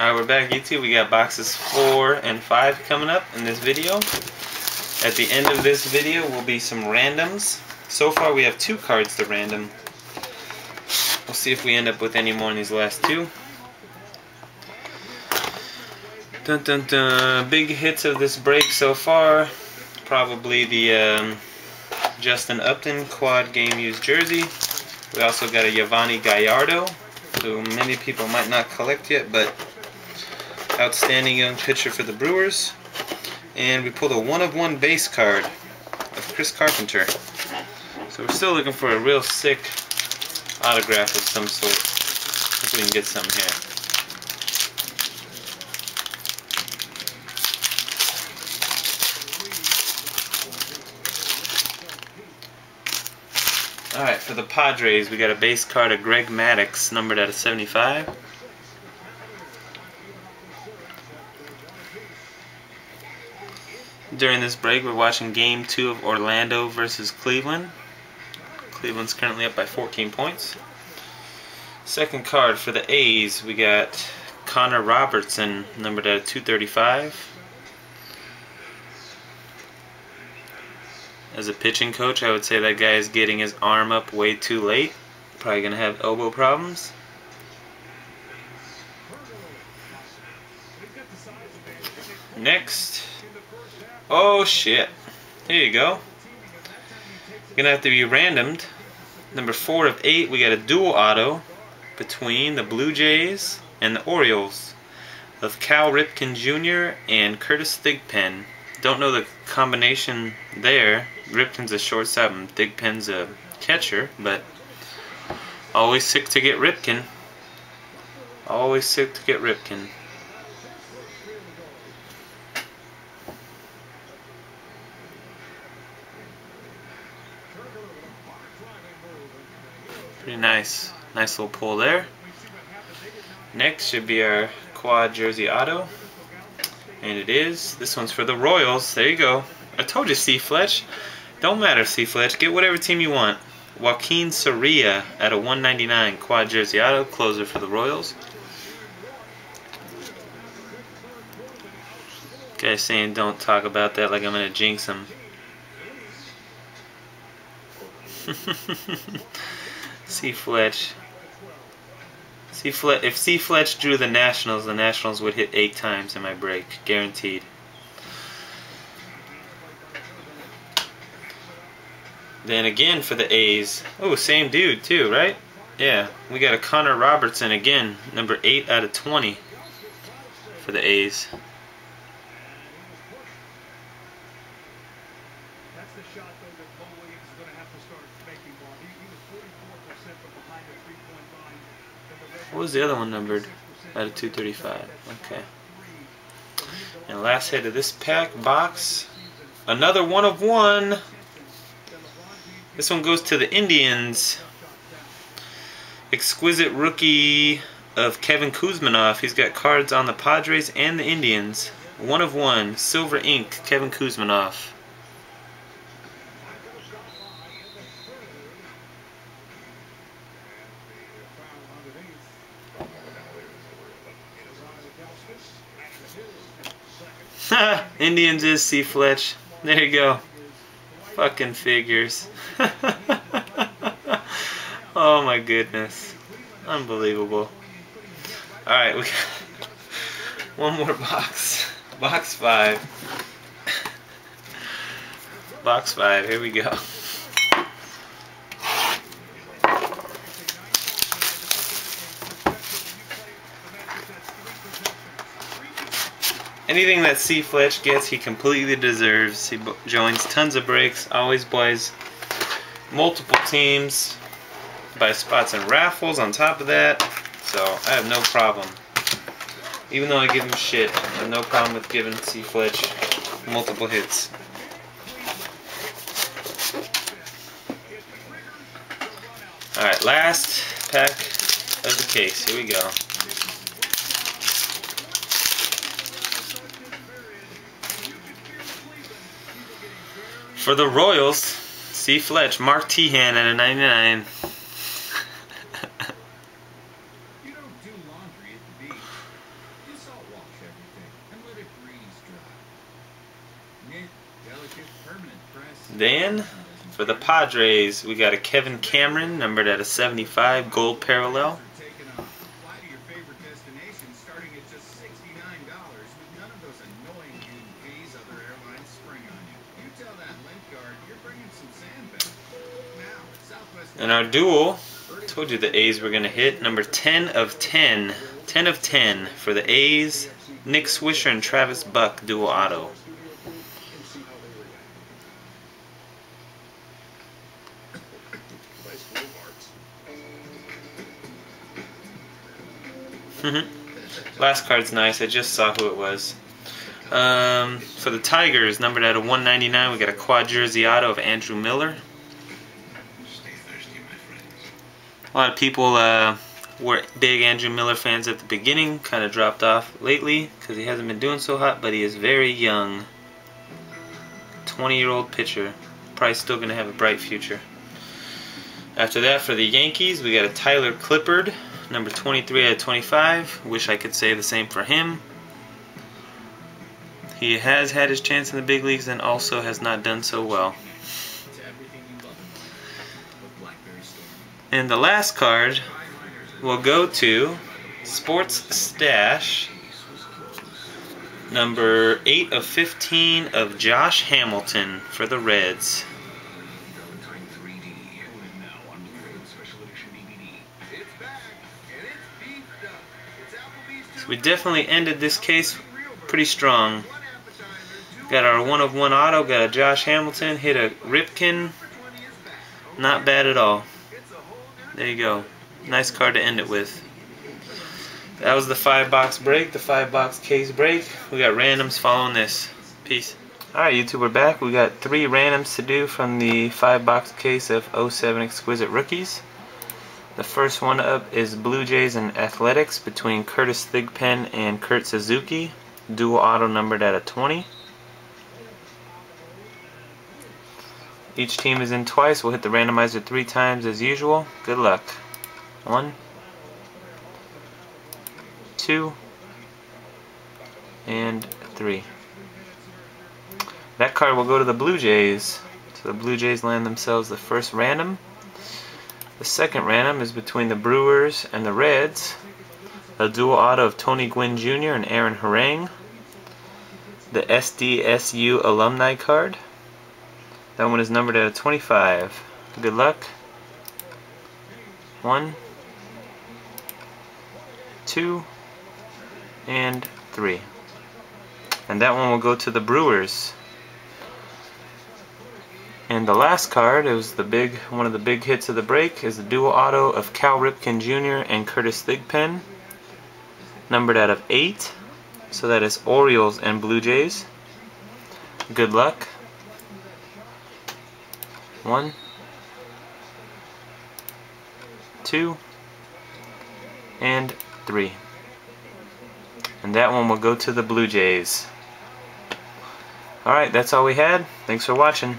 Alright, we're back YouTube. We got boxes 4 and 5 coming up in this video. At the end of this video will be some randoms. So far we have two cards to random. We'll see if we end up with any more in these last two. Dun dun dun. Big hits of this break so far. Probably the um, Justin Upton quad game used jersey. We also got a Yovani Gallardo, who many people might not collect yet, but outstanding young pitcher for the Brewers. And we pulled a one-of-one base card of Chris Carpenter. So we're still looking for a real sick autograph of some sort. Hope we can get some here. Alright, for the Padres, we got a base card of Greg Maddux, numbered out of 75. During this break, we're watching Game 2 of Orlando versus Cleveland. Cleveland's currently up by 14 points. Second card for the A's, we got Connor Robertson, numbered at 235. As a pitching coach, I would say that guy is getting his arm up way too late. Probably going to have elbow problems. Next, Oh shit. Here you go. Gonna have to be randomed. Number four of eight, we got a dual auto between the Blue Jays and the Orioles of Cal Ripken Jr. and Curtis Thigpen. Don't know the combination there. Ripken's a shortstop and Thigpen's a catcher, but always sick to get Ripken. Always sick to get Ripken. Pretty nice. Nice little pull there. Next should be our quad jersey auto. And it is. This one's for the Royals. There you go. I told you, C. Fletch. Don't matter, C. Fletch. Get whatever team you want. Joakim Soria at a 199 quad jersey auto. Closer for the Royals. Guy saying don't talk about that like I'm going to jinx him. C. Fletch. C. Fletch. If C. Fletch drew the Nationals, the Nationals would hit eight times in my break, guaranteed. Then again for the A's. Oh, same dude too, right? Yeah, we got a Connor Robertson again, number 8 out of 20 for the A's. What was the other one numbered? Out of 235. Okay. And last hit of this pack box. Another one of one. This one goes to the Indians. Exquisite rookie of Kevin Kouzmanoff. He's got cards on the Padres and the Indians. One of one. Silver ink. Kevin Kouzmanoff. Indians is C. Fletch. There you go. Fucking figures. oh my goodness. Unbelievable. Alright, we got one more box. Box five. Box five, here we go. Anything that C. Fletch gets, he completely deserves. He joins tons of breaks, always buys multiple teams, buys spots and raffles on top of that. So I have no problem. Even though I give him shit, I have no problem with giving C. Fletch multiple hits. Alright, last pack of the case. Here we go. For the Royals, C. Fletch, Mark Teahen at a 99. you salt wash everything and let it breeze dry. Then, for the Padres, we got a Kevin Cameron, numbered at a 75, gold parallel. And our duel, told you the A's were going to hit, number 10 of 10. 10 of 10 for the A's, Nick Swisher and Travis Buck dual auto. Last card's nice. I just saw who it was. Um, for the Tigers, numbered out of 199, we got a quad jersey auto of Andrew Miller. A lot of people uh, were big Andrew Miller fans at the beginning, kind of dropped off lately because he hasn't been doing so hot, but he is very young. 20 year old pitcher. Probably still going to have a bright future. After that, for the Yankees, we got a Tyler Clippard, number 23 out of 25. Wish I could say the same for him. He has had his chance in the big leagues and also has not done so well. And the last card will go to Sports Stash, number 8 of 15 of Josh Hamilton for the Reds. We definitely ended this case pretty strong. Got our one of one auto, got a Josh Hamilton, hit a Ripken. Not bad at all. There you go. Nice card to end it with. That was the five box break, the five box case break. We got randoms following this. Peace. Alright YouTube, we're back. We got three randoms to do from the five box case of 07 Exquisite Rookies. The first one up is Blue Jays and Athletics between Curtis Thigpen and Kurt Suzuki. Dual auto numbered at a 20. Each team is in twice. We'll hit the randomizer three times as usual. Good luck. One, two, and three. That card will go to the Blue Jays. So the Blue Jays land themselves the first random. The second random is between the Brewers and the Reds. A dual auto of Tony Gwynn Jr. and Aaron Harang. The SDSU alumni card. That one is numbered at a 25. Good luck. One, two, and three. And that one will go to the Brewers. And the last card, it was the big one of the big hits of the break, is the dual auto of Cal Ripken Jr. and Curtis Thigpen. Numbered out of 8. So that is Orioles and Blue Jays. Good luck. One, two, and three. And that one will go to the Blue Jays. Alright, that's all we had. Thanks for watching.